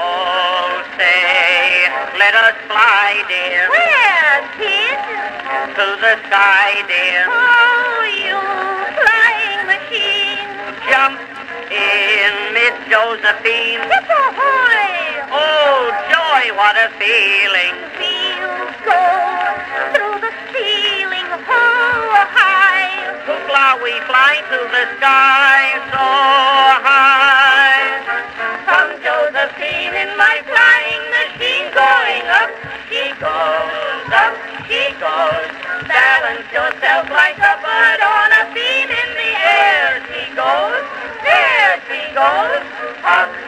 Oh, say, let us fly, dear, Where, kid? to the sky, dear. Oh, you flying machine. Jump in, Miss Josephine. Oh, joy, what a feeling. Feels go we fly to the sky so high. Come Josephine in my flying machine going up. She goes up, she goes. Balance yourself like a bird on a beam in the air. She goes, there she goes. Up.